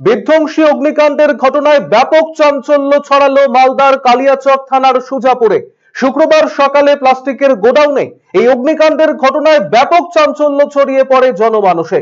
বিধ্বংসী অগ্নিকাণ্ডের ঘটনায় ব্যাপক চাঞ্চল্য ছড়ালো মালদার কালিয়াচক থানার সুজাপুরে। শুক্রবার সকালে প্লাস্টিকের গোডাউনে এই অগ্নিকাণ্ডের ঘটনায় ব্যাপক চাঞ্চল্য ছড়িয়ে পড়ে জনমানুষে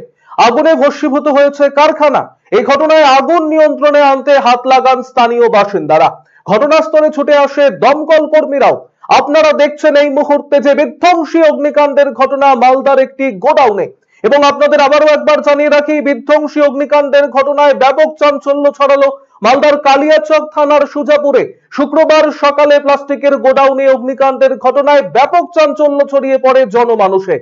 আগুনে ভস্মীভূত হয়েছে কারখানা। এই ঘটনায় আগুন নিয়ন্ত্রণে আনতে হাত লাগান স্থানীয় বাসিন্দারা। ঘটনাস্থলে ছুটে আসে দমকল কর্মীরাও। আপনারা দেখছেন এই মুহূর্তে যে বিধ্বংসী অগ্নিকাণ্ডের ঘটনা মালদার একটি গোডাউনে। এবং আপনাদের আবারও একবার জানিয়ে রাখি, বিধ্বংসী অগ্নিকাণ্ডের ঘটনায় ব্যাপক চাঞ্চল্য ছড়ালো মালদার কালিয়াচক থানার সুজাপুরে। শুক্রবার সকালে প্লাস্টিকের গোডাউনে অগ্নিকাণ্ডের ঘটনায় ব্যাপক চাঞ্চল্য ছড়িয়ে পড়ে জনমানুষে।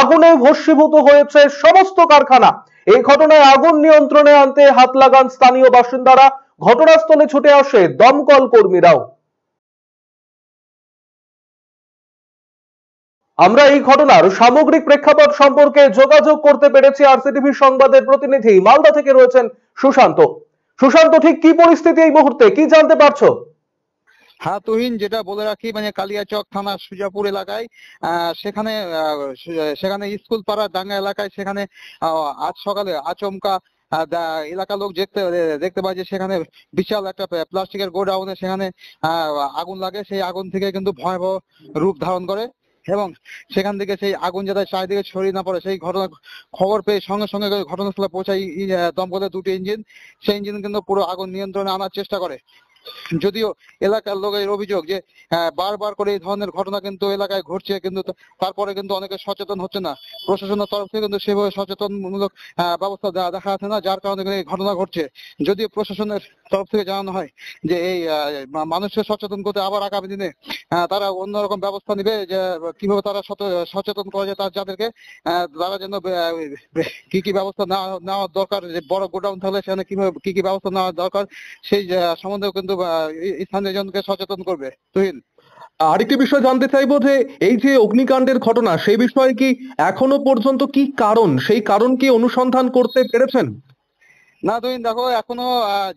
আগুনে ভস্মীভূত হয়েছে সমস্ত কারখানা। এই ঘটনায় আগুন নিয়ন্ত্রণে আনতে হাত লাগান স্থানীয় বাসিন্দারা। ঘটনাস্থলে ছুটে আসে দমকল কর্মীরাও। আমরা এই ঘটনার সামগ্রিক প্রেক্ষাপট সম্পর্কে যোগাযোগ করতে পেরেছি আরসিটিভি সংবাদের প্রতিনিধি মালদা থেকে রয়েছেন সুশান্ত। সুশান্ত, ঠিক কি পরিস্থিতি এই মুহূর্তে? কি জানতে পারছ? হ্যাঁ তুহিন যেটা বলে রাখি মানে কালিয়াচক থানা সুজাপুর এলাকায় সেখানে সেখানে স্কুল পাড়া ডাঙ্গা এলাকায় সেখানে আজ সকালে আচমকা এলাকার লোক দেখতে দেখতে পায় যে সেখানে বিশাল একটা প্লাস্টিকের গোডাউনে সেখানে আগুন লাগে। সেই আগুন থেকে কিন্তু ভয়াবহ রূপ ধারণ করে। এবং সেখান থেকে সেই আগুন যাতে চারিদিকে ছড়িয়ে না পড়ে, সেই ঘটনা খবর পেয়ে সঙ্গে সঙ্গে ঘটনাস্থলে পৌঁছায় দমকলের দুটি ইঞ্জিন সেই ইঞ্জিন কিন্তু পুরো আগুন নিয়ন্ত্রণে আনার চেষ্টা করে। যদিও এলাকার লোকের অভিযোগ যে বারবার করে এই ধরনের ঘটনা কিন্তু এলাকায় ঘটছে, কিন্তু তারপরে কিন্তু অনেকে সচেতন হচ্ছে না। প্রশাসনের তরফ থেকে কিন্তু সেভাবে সচেতনমূলক ব্যবস্থা দেখা যাচ্ছে না, যার কারণে এই ঘটনা ঘটছে। যদিও প্রশাসনের তরফ থেকে জানানো হয় যে, এই মানুষকে সচেতন করতে আবার আগামী দিনে তারা অন্যরকম ব্যবস্থা নিবে যে, কীভাবে তারা সচেতন করা যায় তার যাদেরকে তারা যেন কি কি ব্যবস্থা নেওয়া দরকার, যে বড় গোডাউন থাকলে সেখানে কীভাবে কি কি ব্যবস্থা নেওয়া দরকার, সেই সম্বন্ধেও কিন্তু এই স্থানীয় জনকে সচেতন করবে। তুহিন। আরেকটি বিষয় জানতে চাইব যে, এই যে অগ্নিকাণ্ডের ঘটনা, সেই বিষয়ে কি এখনও পর্যন্ত কি কারণ? সেই কারণ কি অনুসন্ধান করতে পেরেছেন? না তুমি দেখো, এখনও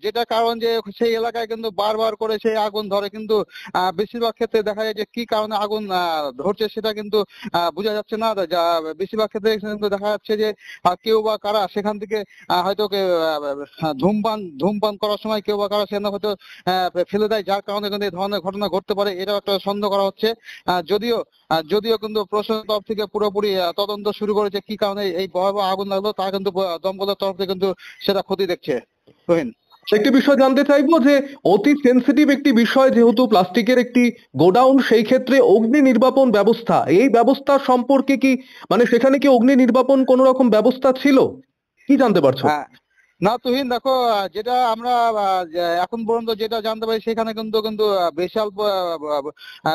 যেটা কারণ যে সেই এলাকায় কিন্তু বারবার করে সেই আগুন ধরে, কিন্তু বেশিরভাগ ক্ষেত্রে দেখা যায় যে কি কারণে আগুন ধরছে সেটা কিন্তু বোঝা যাচ্ছে না। বেশিরভাগ ক্ষেত্রে কিন্তু দেখা যাচ্ছে যে কেউ বা কারা সেখান থেকে হয়তো ধূমপান ধূমপান করার সময় কেউ বা কারা সেখানে হয়তো ফেলে দেয়, যার কারণে কিন্তু এই ধরনের ঘটনা ঘটতে পারে, এটাও একটা সন্দেহ করা হচ্ছে। যদিও যদিও কিন্তু প্রশাসনের তরফ থেকে পুরোপুরি তদন্ত শুরু করেছে কি কারণে এই ভয়াবহ আগুন লাগল, তা কিন্তু দমকলের তরফ থেকে কিন্তু সেটা ক্ষতি দেখছে। তুহিন একটি বিষয় জানতে চাইব যে অতি সেন্সিটিভ একটি বিষয় যেহেতু প্লাস্টিকের একটি গোডাউন সেই ক্ষেত্রে অগ্নি নির্বাপন ব্যবস্থা এই ব্যবস্থা সম্পর্কে কি মানে সেখানে কি অগ্নি নির্বাপন কোন রকম ব্যবস্থা ছিল? কি জানতে পারছ? হ্যাঁ না, তুহিন, দেখো, যেটা আমরা এখন পর্যন্ত যেটা জানতে পারি, সেখানে কিন্তু কিন্তু বিশাল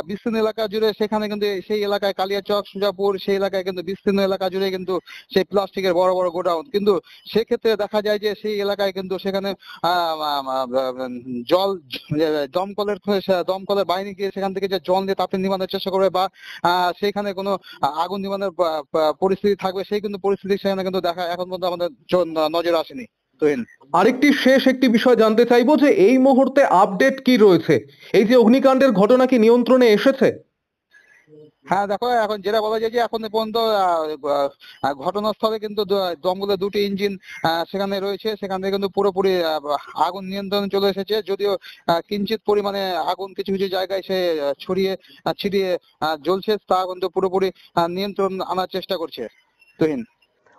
বিস্তীর্ণ এলাকা জুড়ে সেখানে কিন্তু সেই এলাকায় কালিয়াচক সুজাপুর, সেই এলাকায় কিন্তু বিস্তীর্ণ এলাকা জুড়ে কিন্তু সেই প্লাস্টিকের বড় বড় গোডাউন। কিন্তু সেক্ষেত্রে দেখা যায় যে সেই এলাকায় কিন্তু সেখানে জল দমকলের দমকলের বাহিনী গিয়ে সেখান থেকে যে জল দিয়ে তাপে নিবানোর চেষ্টা করবে বা সেখানে কোনো আগুন নিবানোর পরিস্থিতি থাকবে, সেই কিন্তু পরিস্থিতি সেখানে কিন্তু দেখা, এখন পর্যন্ত আমাদের নজরে আসেনি। আরেকটি শেষ একটি বিষয় জানতে চাইব যে এই মুহূর্তে আপডেট কি রয়েছে? এই যে অগ্নিকাণ্ডের ঘটনা কি নিয়ন্ত্রণে এসেছে? হ্যাঁ দেখো এখন যেটা বলা যায় যে এখন পর্যন্ত ঘটনাস্থলে কিন্তু দমকলের দুটি ইঞ্জিন সেখানে রয়েছে। সেখান থেকে কিন্তু পুরোপুরি আগুন নিয়ন্ত্রণে চলে এসেছে। যদিও আহ, কিঞ্চিত পরিমাণে আগুন কিছু কিছু জায়গায় সে ছড়িয়ে ছিটিয়ে জ্বলছে তা কিন্তু পুরোপুরি নিয়ন্ত্রণ আনার চেষ্টা করছে। তুহিন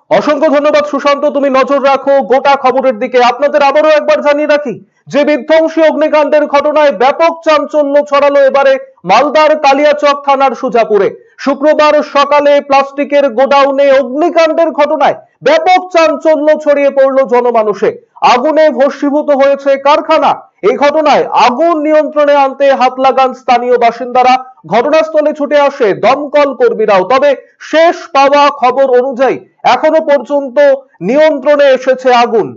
অসংখ্য ধন্যবাদ সুশান্ত, তুমি নজর রাখো, গোটা খবরের দিকে। আপনাদের আবারও একবার জানিয়ে রাখি, যে বিধ্বংসী অগ্নিকাণ্ডের ঘটনায় ব্যাপক চাঞ্চল্য ছড়ালো এবারে মালদার কালিয়াচক থানার সুজাপুরে। শুক্রবার সকালে প্লাস্টিকের গোডাউনে অগ্নিকাণ্ডের ঘটনায় ব্যাপক চাঞ্চল্য ছড়িয়ে পড়ল জনমানুষে। আগুনে ভস্মীভূত হয়েছে কারখানা এই ঘটনায় আগুন নিয়ন্ত্রণে আনতে হাত লাগান স্থানীয় বাসিন্দারা। ঘটনাস্থলে ছুটে আসে দমকল কর্মীরাও। তবে শেষ পাওয়া খবর অনুযায়ী এখনও পর্যন্ত নিয়ন্ত্রণে এসেছে আগুন।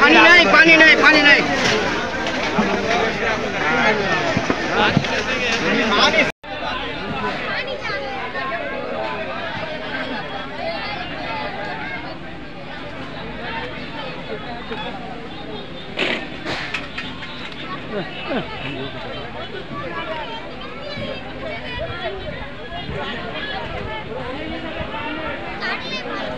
পানি নাই পানি নাই পানি নাই। Thank you.